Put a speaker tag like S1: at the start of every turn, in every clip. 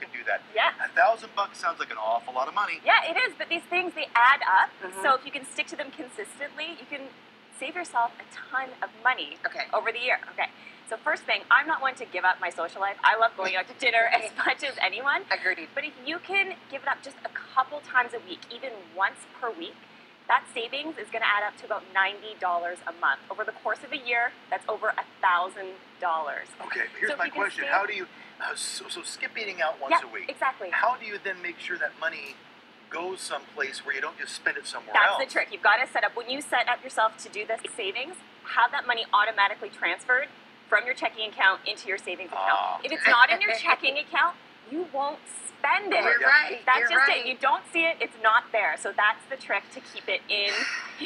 S1: can do that.
S2: Yeah.
S1: A thousand bucks sounds like an awful lot of money.
S2: Yeah, it is, but these things they add up.
S3: Mhm.
S2: So if you can stick to them consistently, you can save yourself a ton of money
S3: Okay.
S2: over the year. Okay. So first thing, I'm not one to give up my social life. I love going out to dinner as much as anyone.
S3: Agreed.
S2: But if you can give it up just a couple times a week, even once per week, that savings is going to add up to about ninety dollars a month over the course of a year. That's over a thousand dollars.
S1: Okay, here's
S2: So
S1: my question: How do you? Uh, so, so skip eating out once
S2: yeah,
S1: a week.
S2: exactly.
S1: How do you then make sure that money goes someplace where you don't just spend it somewhere
S2: That's
S1: else?
S2: That's the trick. You've got to set up when you set up yourself to do this savings, have that money automatically transferred from your checking account into your savings account.
S1: Ah.
S2: If it's not in your checking account, you won't spend it.
S3: You're right.
S2: That's
S3: You're
S2: just
S3: right.
S2: it. You don't see it, it's not there. So that's the trick to keep it in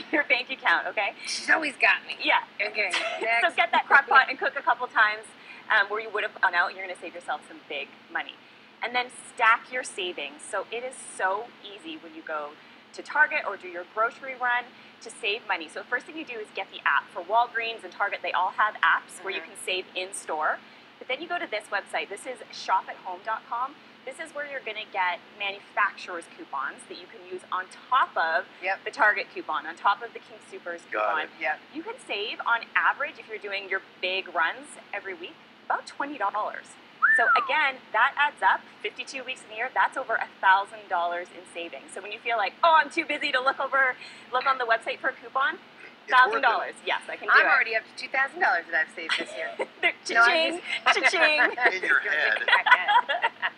S2: your bank account, okay?
S3: She's always got me.
S2: Yeah.
S3: Okay.
S2: So get that crock pot and cook a couple times um, where you would have gone out and you're going to save yourself some big money. And then stack your savings. So it is so easy when you go to Target or do your grocery run to save money. So the first thing you do is get the app. For Walgreens and Target, they all have apps where you
S3: Mhm.
S2: can save in store. But then you go to this website. This is shopathome.com. This is where you're going to get manufacturer's coupons that you can use on top of
S3: Yep.
S2: the Target coupon, on top of the King Supers coupon.
S3: Yep.
S2: You can save on average if you're doing your big runs every week about twenty dollars. So again, that adds up. Fifty-two weeks in the year, that's over thousand dollars in savings. So when you feel like, oh, I'm too busy to look over, look on the website for a coupon,
S1: It's worth
S2: thousand
S1: it.
S2: dollars. Yes, I can do
S3: I'm
S2: it.
S3: already up to two thousand dollars that I've saved this year.
S2: Cha-ching,
S3: No, I'm
S2: cha-ching.
S1: In your head.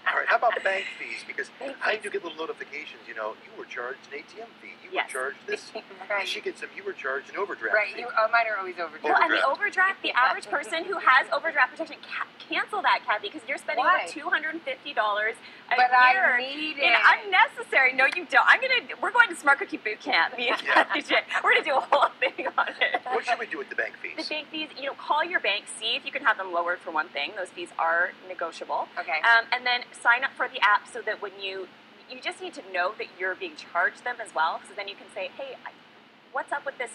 S1: All right, how about bank fees? Because
S2: Bank
S1: I
S2: fees.
S1: do get little notifications. You know, you were charged an ATM fee. You
S2: Yes.
S1: were charged this.
S3: right.
S1: She gets some. You were charged an overdraft
S3: Right.
S1: fee.
S3: You, oh, mine are always overdraft.
S2: Well, and the
S1: Overdraft.
S2: overdraft, the average person who has overdraft protection, ca- cancel that, Kathy, because you're spending
S3: Why?
S2: over two hundred and fifty dollars a
S3: but
S2: year
S3: I need
S2: in
S3: it.
S2: Unnecessary. No, you don't. I'm gonna. We're going to Smart Cookie Boot Camp. Me and
S1: Yeah.
S2: Kathy J. We're gonna do a whole thing on it.
S1: what should we do with the bank fees?
S2: The bank fees, you know, call your bank, see if you can have them lowered for one thing. Those fees are negotiable.
S3: okay.
S2: Um, and then sign up for the app so that when you, you just need to know that you're being charged them as well. So then you can say, hey, what's up with this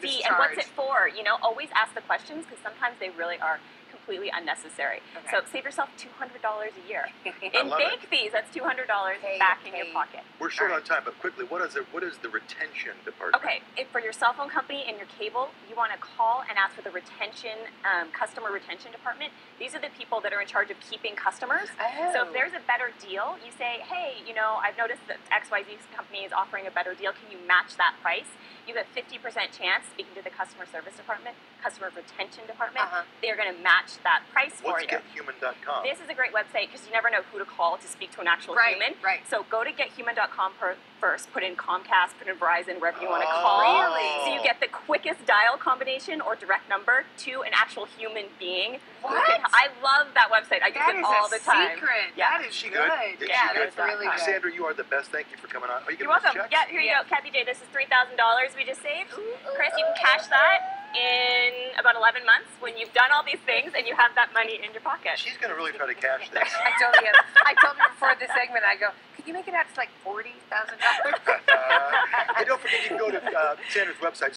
S3: This
S2: fee and what's it for? You know, always ask the questions because sometimes they really are completely unnecessary.
S3: Okay.
S2: So save yourself $200 a year.
S1: I
S2: In
S1: love
S2: bank fees, that's $200
S3: Okay,
S2: back in your pocket.
S1: We're short
S3: All
S1: on time, but quickly, what is the what is the retention department?
S2: Okay, if for your cell phone company and your cable, you want to call and ask for the retention, um, customer retention department. These are the people that are in charge of keeping customers. So
S3: Oh.
S2: if there's a better deal, you say, hey, you know, I've noticed that XYZ company is offering a better deal. Can you match that price? You have a 50% chance speaking to the customer service department, customer retention department.
S3: Uh-huh.
S2: They're going to match that price for
S1: What's
S2: you.
S1: gethuman.com?
S2: This is a great website because you never know who to call to speak to an actual
S3: right.
S2: human.
S3: Right.
S2: So go to gethuman.com per, first, put in Comcast, put in Verizon, wherever you want to
S1: Oh.
S2: call.
S3: Really?
S2: So you get the quickest dial combination or direct number to an actual human being.
S3: What?
S2: can- I love that website. I use
S3: That
S2: it
S3: is
S2: all
S3: a
S2: the time.
S3: secret.
S2: Yeah.
S3: That is
S1: Is she
S3: good.
S1: good? Is
S2: Yeah,
S1: she
S2: that's
S1: good?
S3: really good.
S1: Sandra, you are the best. Thank you for coming on. Are you
S2: You're welcome.
S1: checks?
S2: Yeah, here you
S3: Yeah.
S2: go. Kathy J, this is $3,000 we just saved. Chris, you can cash that in about 11 months when you've done all these things and you have that money in your pocket.
S1: She's going to really try to cash this.
S3: I told you. I told you before the segment. I go, could you make it out to like forty thousand dollars?
S1: uh, and don't forget, you can go to uh, Sandra's website,